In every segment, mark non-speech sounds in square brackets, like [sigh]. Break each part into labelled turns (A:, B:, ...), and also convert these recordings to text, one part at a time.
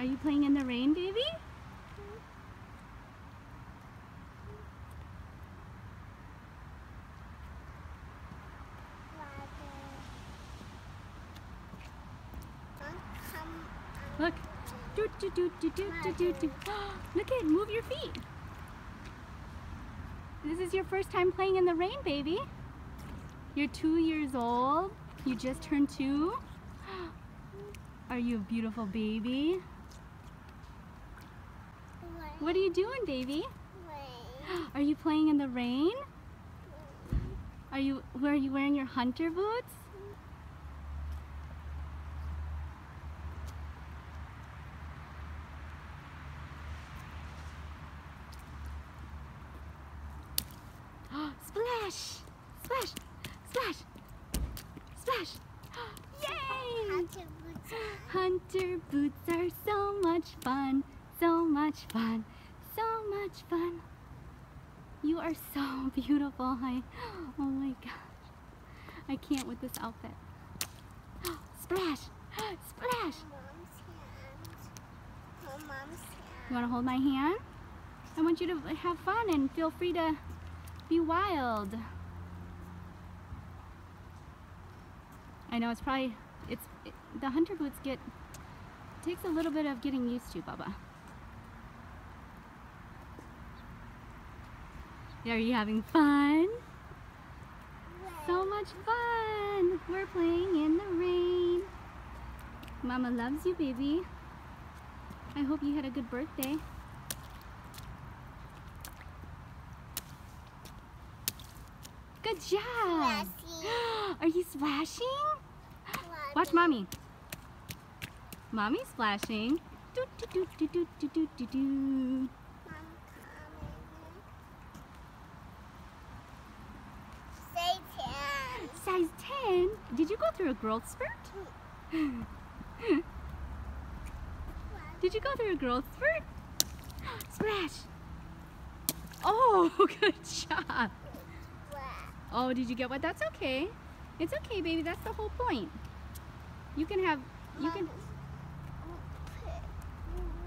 A: Are you playing in the rain, baby? Look. Do, do, do, do, do, do, do, do. [gasps] Look at move your feet. This is your first time playing in the rain, baby. You're two years old. You just turned two. [gasps] Are you a beautiful baby? What are you doing, baby? Are you playing in the rain? Are you, where are you wearing your hunter boots? [gasps] Splash! Splash! Splash! Splash! [gasps] Yay! [gasps] Hunter boots are so much fun, much fun, so much fun. You are so [laughs] beautiful, I, [gasps] oh my gosh. I can't with this outfit. [gasps] Splash! [gasps] Splash! You want to hold my hand? I want you to have fun and feel free to be wild. I know it's probably, it's, it, the hunter boots get, takes a little bit of getting used to, Bubba. Are you having fun? So much fun! We're playing in the rain. Mama loves you, baby. I hope you had a good birthday. Good job. [gasps] Are you splashing? Watch mommy. Mommy's splashing. Do, do, do, do, do, do, do, do. Size 10? Did you go through a growth spurt? [laughs] Did you go through a growth spurt? [gasps] Splash! Oh, [laughs] good job. Oh, did you get what? That's okay. It's okay, baby. That's the whole point. You can have, you can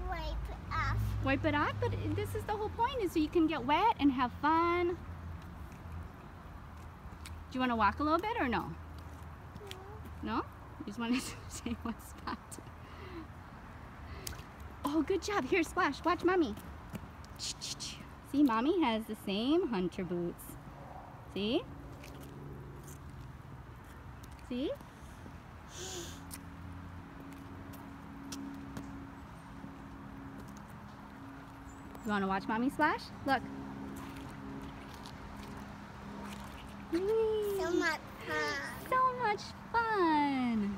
B: wipe it off.
A: wipe it off, but this is the whole point is so you can get wet and have fun. Do you want to walk a little bit or no? No? You just want to stay one spot. Oh, good job. Here, splash. Watch mommy. See, mommy has the same hunter boots. See? See? You want to watch mommy splash? Look.
B: So much fun.
A: So much fun.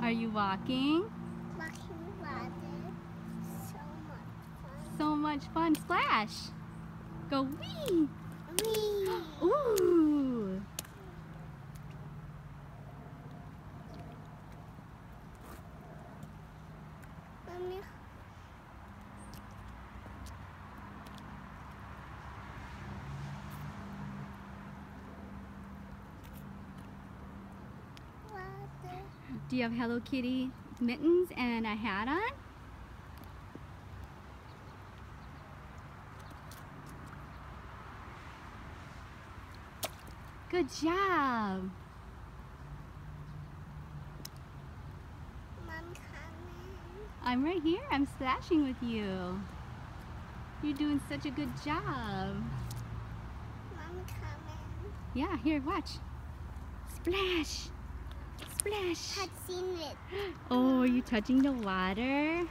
A: Are you walking?
B: Walking water. So much fun.
A: So much fun. Splash. Go wee.
B: Wee.
A: Ooh.
B: Mommy. Water.
A: Do you have Hello Kitty mittens and a hat on? Good job.
B: Mom coming.
A: I'm right here. I'm splashing with you. You're doing such a good job.
B: Mom coming.
A: Yeah, here, watch. Splash. Splash.
B: Touching it. [gasps]
A: Oh, are you touching the water?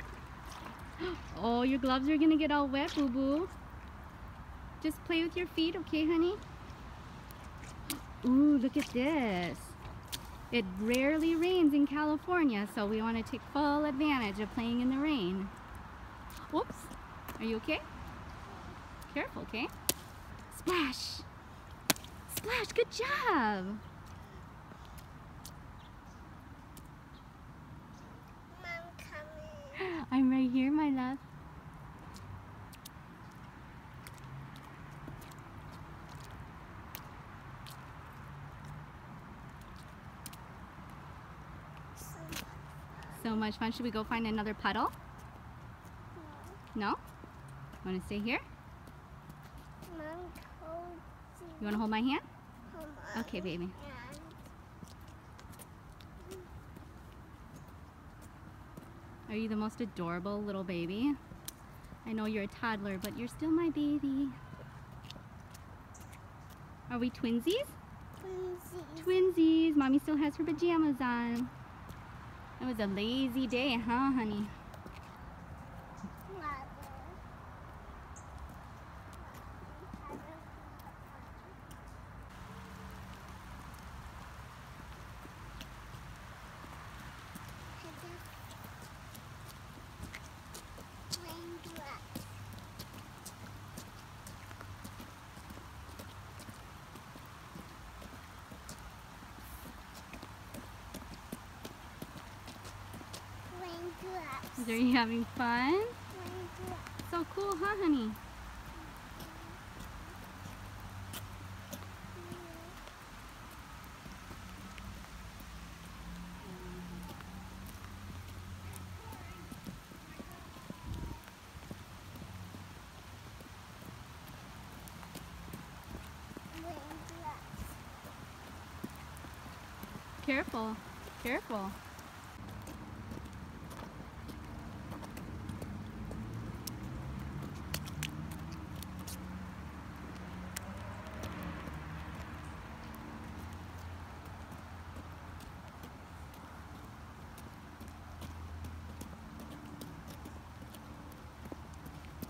A: [gasps] Oh, your gloves are gonna get all wet, boo-boo. Just play with your feet, okay, honey? Ooh, look at this. It rarely rains in California, so we want to take full advantage of playing in the rain. Whoops. Are you okay? Careful, okay? Splash. Splash, good job.
B: Mom coming.
A: I'm right here, my love. So much fun. Should we go find another puddle? No? Want to stay here?
B: Mom told
A: You want to hold my hand?
B: Mom
A: Okay, baby.
B: and
A: Are you the most adorable little baby? I know you're a toddler, but you're still my baby. Are we twinsies?
B: Twinsies.
A: Twinsies. Mommy still has her pajamas on. It was a lazy day, huh, honey?
B: Mother. Raindrops. Raindrops.
A: Are you having fun? So cool, huh, honey? Careful. Careful.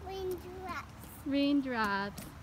B: Raindrops.
A: Raindrops.